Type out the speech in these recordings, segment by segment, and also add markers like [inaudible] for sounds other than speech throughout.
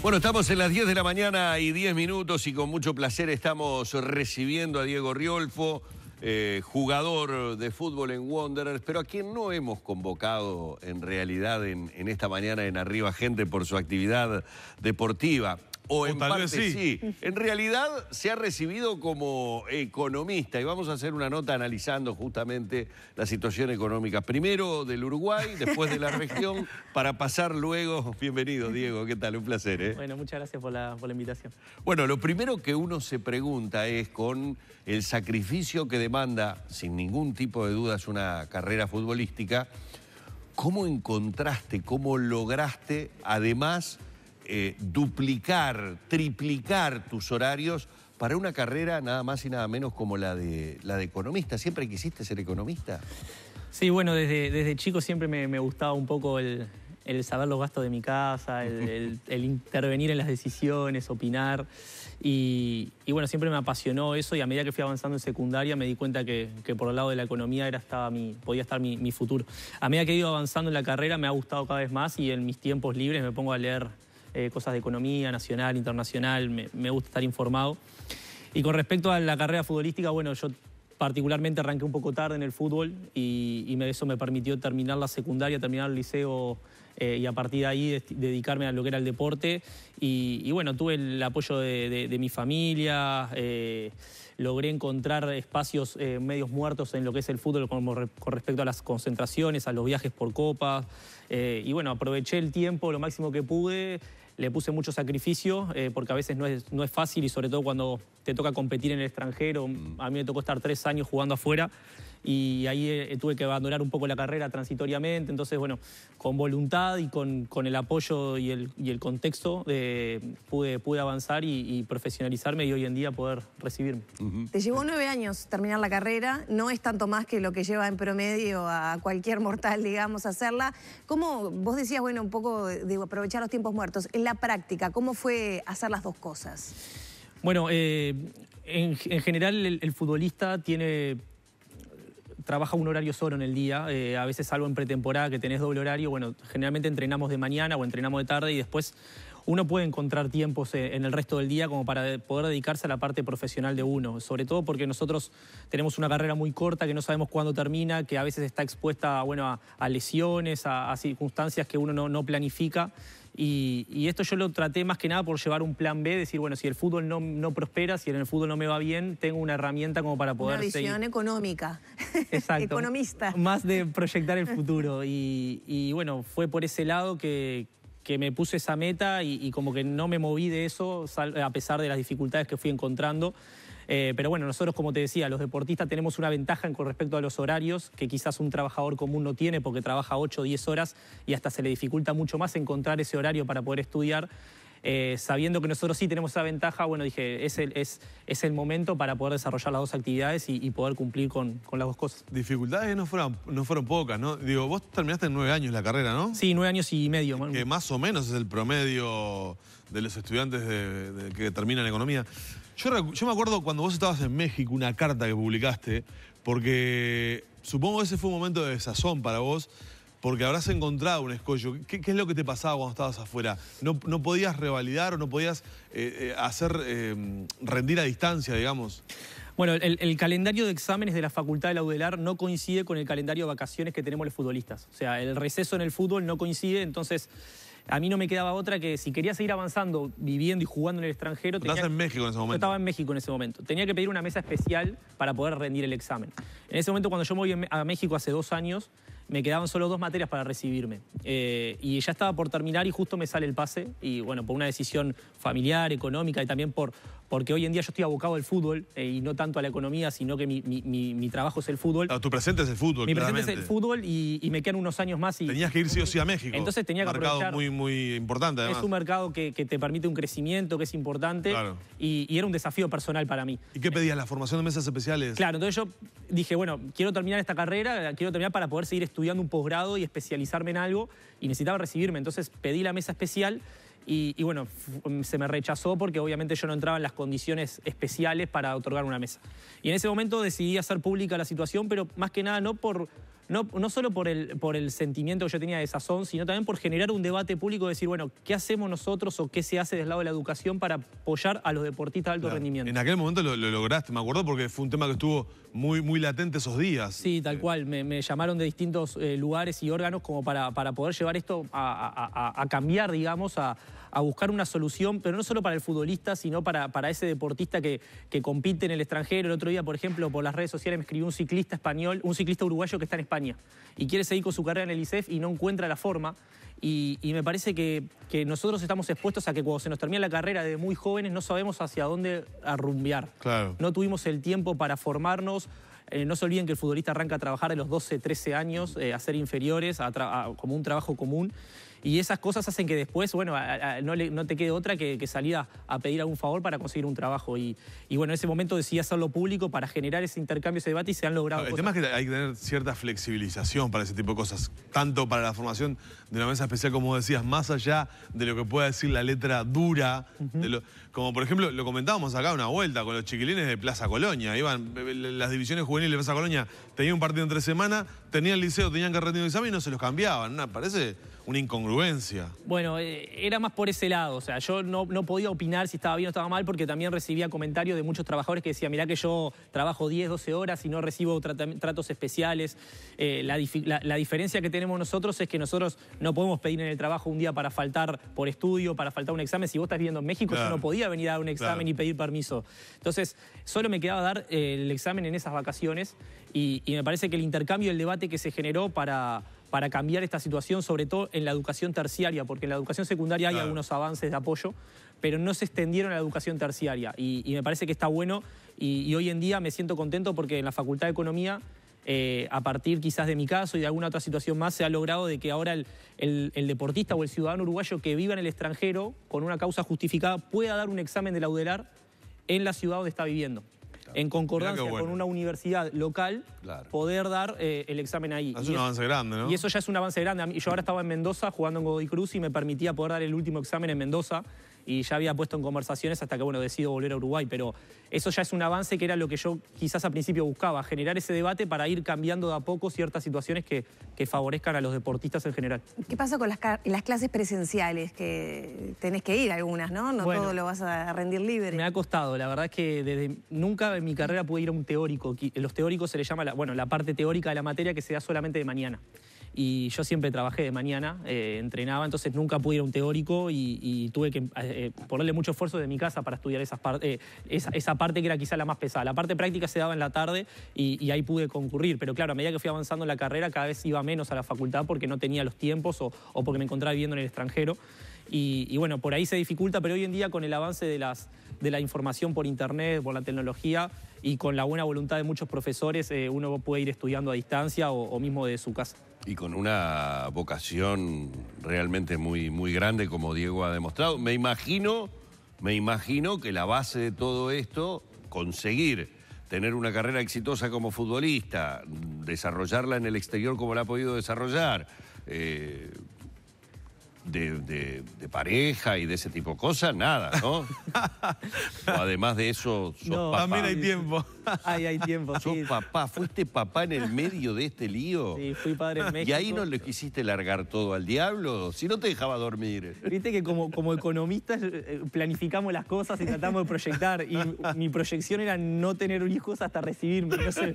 Bueno, estamos en las 10 de la mañana y 10 minutos y con mucho placer estamos recibiendo a Diego Riolfo, eh, jugador de fútbol en Wanderers, pero a quien no hemos convocado en realidad en, en esta mañana en Arriba Gente por su actividad deportiva. O, en tal parte vez sí. sí. En realidad se ha recibido como economista y vamos a hacer una nota analizando justamente la situación económica. Primero del Uruguay, después de la región, [laughs] para pasar luego. Bienvenido, Diego. ¿Qué tal? Un placer, ¿eh? Bueno, muchas gracias por la, por la invitación. Bueno, lo primero que uno se pregunta es con el sacrificio que demanda, sin ningún tipo de dudas, una carrera futbolística, ¿cómo encontraste, cómo lograste, además, eh, duplicar, triplicar tus horarios para una carrera nada más y nada menos como la de, la de economista? ¿Siempre quisiste ser economista? Sí, bueno, desde, desde chico siempre me, me gustaba un poco el, el saber los gastos de mi casa, el, [laughs] el- el intervenir en las decisiones, opinar. Y, y bueno, siempre me apasionó eso y a medida que fui avanzando en secundaria me di cuenta que, que por el lado de la economía era, estaba mi, podía estar mi, mi futuro. A medida que he ido avanzando en la carrera me ha gustado cada vez más y en mis tiempos libres me pongo a leer eh, cosas de economía nacional, internacional, me, me gusta estar informado. Y con respecto a la carrera futbolística, bueno, yo particularmente arranqué un poco tarde en el fútbol y, eso me permitió terminar la secundaria, terminar el liceo eh, y a partir de ahí dedicarme a lo que era el deporte. Y, bueno, tuve el apoyo de, mi familia, eh, logré encontrar espacios eh, medios muertos en lo que es el fútbol re- con respecto a las concentraciones, a los viajes por copas. y bueno, aproveché el tiempo lo máximo que pude. Le puse mucho sacrificio eh, porque a veces no es, no es fácil y sobre todo cuando te toca competir en el extranjero. A mí me tocó estar tres años jugando afuera y ahí eh, tuve que abandonar un poco la carrera transitoriamente. Entonces, bueno, con voluntad y con, con el apoyo y el, y el contexto eh, pude, pude avanzar y, y profesionalizarme y hoy en día poder recibirme. Te llevó nueve años terminar la carrera, no es tanto más que lo que lleva en promedio a cualquier mortal, [laughs] digamos, hacerla. ¿Cómo, vos decías, bueno, un poco de de aprovechar los tiempos muertos, en la práctica, ¿cómo fue hacer las dos cosas? Bueno, eh, en, en general el, futbolista tiene trabaja un horario solo en el día, eh, a veces salvo en pretemporada que tenés doble horario, bueno, generalmente entrenamos de mañana o entrenamos de tarde y después uno puede encontrar tiempos eh, en el resto del día como para de- poder dedicarse a la parte profesional de uno, sobre todo porque nosotros tenemos una carrera muy corta que no sabemos cuándo termina, que a veces está expuesta bueno, a, lesiones, a, circunstancias que uno no, no planifica. Y, y esto yo lo traté más que nada por llevar un plan B, decir, bueno, si el fútbol no, no prospera, si en el fútbol no me va bien, tengo una herramienta como para poder Una visión seguir. económica, [laughs] Exacto. economista. Más de proyectar el futuro. Y, y bueno, fue por ese lado que, que me puse esa meta y, y como que no me moví de eso, a pesar de las dificultades que fui encontrando. Eh, pero bueno, nosotros, como te decía, los deportistas tenemos una ventaja en- con respecto a los horarios que quizás un trabajador común no tiene porque trabaja 8 o 10 horas y hasta se le dificulta mucho más encontrar ese horario para poder estudiar. Eh, sabiendo que nosotros sí tenemos esa ventaja, bueno, dije, es el, es, es el momento para poder desarrollar las dos actividades y, y poder cumplir con, con las dos cosas. Dificultades no fueron, no fueron pocas, ¿no? Digo, vos terminaste en nueve años la carrera, ¿no? Sí, nueve años y medio. Que más o menos es el promedio de los estudiantes de- de- que terminan economía. Yo, me acuerdo cuando vos estabas en México, una carta que publicaste, porque supongo ese fue un momento de desazón para vos, porque habrás encontrado un escollo. ¿Qué, es lo que te pasaba cuando estabas afuera? ¿No, no podías revalidar o no podías eh, eh, hacer eh, rendir a distancia, digamos? Bueno, el, el calendario de exámenes de la Facultad de la UDELAR no coincide con el calendario de vacaciones que tenemos los futbolistas. O sea, el receso en el fútbol no coincide, entonces a mí no me quedaba otra que si quería seguir avanzando, viviendo y jugando en el extranjero... Estabas en México en ese Yo momento. estaba en México en ese momento. Tenía que pedir una mesa especial para poder rendir el examen. En ese momento, cuando yo me voy a México hace dos años, me quedaban solo dos materias para recibirme. Eh, y ya estaba por terminar y justo me sale el pase. Y bueno, por una decisión familiar, económica y también por, porque hoy en día yo estoy abocado al fútbol eh, y no tanto a la economía, sino que mi, mi- mi- mi trabajo es el fútbol. Ah, tu presente es el fútbol, mi presente es el fútbol y, y me quedan unos años más. Y, Tenías que ir sí o sí a México. Entonces tenía que Un mercado aprovechar. muy, muy importante, además. Es un mercado que, que te permite un crecimiento, que es importante. Claro. Y, y era un desafío personal para mí. ¿Y qué pedías? ¿La formación de mesas especiales? Claro, entonces yo dije, bueno, quiero terminar esta carrera, quiero terminar para poder seguir estudiando un posgrado y especializarme en algo y necesitaba recibirme. Entonces pedí la mesa especial y, bueno, fu- se me rechazó porque obviamente yo no entraba en las condiciones especiales para otorgar una mesa. Y en ese momento decidí hacer pública la situación, pero más que nada no por, no, no solo por el, por el sentimiento que yo tenía de sazón, sino también por generar un debate público, de decir, bueno, ¿qué hacemos nosotros o qué se hace del lado de la educación para apoyar a los deportistas de alto Claro. rendimiento? En aquel momento lo, lo lograste, me acuerdo, porque fue un tema que estuvo muy, muy latente esos días. Sí, tal cual. Me, me llamaron de distintos eh, lugares y órganos como para, para poder llevar esto a, a- a- a cambiar, digamos, a, a buscar una solución, pero no solo para el futbolista, sino para, para ese deportista que, que compite en el extranjero. El otro día, por ejemplo, por las redes sociales me escribió un ciclista español, un ciclista uruguayo que está en España y quiere seguir con su carrera en el ICEF y no encuentra la forma. Y, y me parece que, que nosotros estamos expuestos a que cuando se nos termina la carrera de muy jóvenes no sabemos hacia dónde arrumbear. Claro. No tuvimos el tiempo para formarnos. Eh, no se olviden que el futbolista arranca a trabajar de los 12, 13 años, eh, a ser inferiores, a tra- a- como un trabajo común. Y esas cosas hacen que después, bueno, a- a- no, le- no te quede otra que, que salir a, a pedir algún favor para conseguir un trabajo. Y, y bueno, en ese momento decidí hacerlo público para generar ese intercambio, ese debate y se han logrado El cosas. tema es que hay que tener cierta flexibilización para ese tipo de cosas, tanto para la formación de una mesa especial, como decías, más allá de lo que pueda decir la letra dura, de lo- como por ejemplo, lo comentábamos acá una vuelta con los chiquilines de Plaza Colonia, iban eh, las divisiones juveniles de Plaza Colonia, tenían un partido entre semana, tenían el liceo, tenían que rendir un examen y no se los cambiaban, Una- parece una incongruencia. Bueno, eh, era más por ese lado. O sea, yo no, no podía opinar si estaba bien o estaba mal porque también recibía comentarios de muchos trabajadores que decían, mirá que yo trabajo 10, 12 horas y no recibo tratos especiales. Eh, la, la- la diferencia que tenemos nosotros es que nosotros no podemos pedir en el trabajo un día para faltar por estudio, para faltar un examen. Si vos estás viviendo en México, Claro. yo no podía venir a dar un examen Claro. y pedir permiso. Entonces, solo me quedaba dar eh, el examen en esas vacaciones y, y me parece que el intercambio, el debate que se generó para, para cambiar esta situación, sobre todo en la educación terciaria, porque en la educación secundaria hay Claro. algunos avances de apoyo, pero no se extendieron a la educación terciaria y, y me parece que está bueno y, y hoy en día me siento contento porque en la Facultad de Economía eh, a partir quizás de mi caso y de alguna otra situación más, se ha logrado de que ahora el, el- el deportista o el ciudadano uruguayo que viva en el extranjero con una causa justificada pueda dar un examen de laudelar en la ciudad donde está viviendo. En concordancia bueno. con una universidad local, Claro. poder dar eh, el examen ahí. Es Y un es- avance grande, ¿no? y eso ya es un avance grande. Yo ahora estaba en Mendoza jugando en Godoy Cruz y me permitía poder dar el último examen en Mendoza y ya había puesto en conversaciones hasta que, bueno, decido volver a Uruguay. Pero eso ya es un avance que era lo que yo quizás al principio buscaba, generar ese debate para ir cambiando de a poco ciertas situaciones que, que favorezcan a los deportistas en general. ¿Qué pasa con las, clases presenciales? Que tenés que ir algunas, ¿no? No Bueno. todo lo vas a rendir libre. Me ha costado, la verdad es que desde nunca en mi carrera pude ir a un teórico. Los teóricos se les llama, la, bueno, la parte teórica de la materia que se da solamente de mañana. Y yo siempre trabajé de mañana, eh, entrenaba, entonces nunca pude ir a un teórico y, tuve que eh, ponerle mucho esfuerzo de mi casa para estudiar esas eh, esa, esa parte que era quizá la más pesada. La parte práctica se daba en la tarde y, ahí pude concurrir, pero claro, a medida que fui avanzando en la carrera cada vez iba menos a la facultad porque no tenía los tiempos o, porque me encontraba viviendo en el extranjero. Y, bueno, por ahí se dificulta, pero hoy en día con el avance de, las, de la información por internet, por la tecnología y con la buena voluntad de muchos profesores, eh, uno puede ir estudiando a distancia o, o mismo de su casa. Y con una vocación realmente muy, muy grande, como Diego ha demostrado. Me imagino, me imagino que la base de todo esto, conseguir tener una carrera exitosa como futbolista, desarrollarla en el exterior como la ha podido desarrollar, eh, de, de- de pareja y de ese tipo de cosas, nada, ¿no? [laughs] O además de eso, sos No, papá. También hay tiempo. Ay, hay tiempo, Sos sí. papá, fuiste papá en el medio de este lío. Sí, fui padre en México. ¿Y ahí no le quisiste largar todo al diablo? Si no te dejaba dormir. Viste que como, como economistas eh, planificamos las cosas y tratamos de proyectar. Y mi proyección era no tener hijos hasta recibirme. No sé,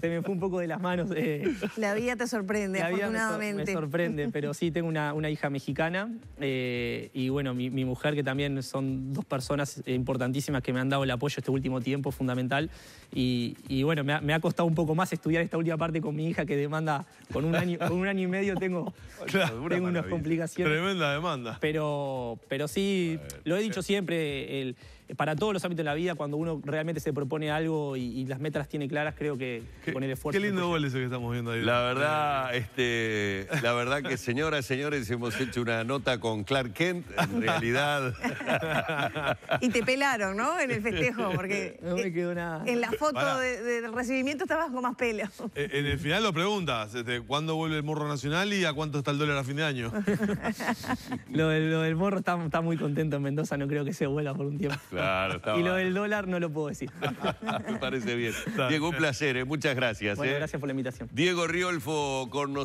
se me fue un poco de las manos. eh, La vida te sorprende, La vida me, sor- afortunadamente. me sorprende, pero sí tengo una, una hija mexicana eh, y bueno, mi, mi mujer que también son dos personas importantísimas que me han dado el apoyo este último tiempo, fundamental. Y, y bueno, me ha, me ha costado un poco más estudiar esta última parte con mi hija que demanda, con un año, con un año y medio tengo, [laughs] Claro, una tengo unas complicaciones. Tremenda demanda. Pero, pero sí, lo he dicho siempre, el- para todos los ámbitos de la vida, cuando uno realmente se propone algo y, y las metas las tiene claras, creo que, que con el esfuerzo... Qué lindo gol ese que estamos viendo ahí. La verdad, este, la verdad que señoras, señores, hemos hecho una nota con Clark Kent. En realidad, [laughs] Y te pelaron, ¿no? En el festejo, porque No me quedó nada. en la foto de- del recibimiento estabas con más pelo. Eh, En el final lo preguntas, este, ¿cuándo vuelve el morro nacional y a cuánto está el dólar a fin de año? [laughs] Lo del, lo del morro está, está muy contento en Mendoza, no creo que se vuela por un tiempo. [laughs] Claro, Y lo del dólar no lo puedo decir. [laughs] Me parece bien. Diego, un placer, ¿eh? muchas gracias. Bueno, ¿eh? gracias por la invitación. Diego Riolfo con nosotros.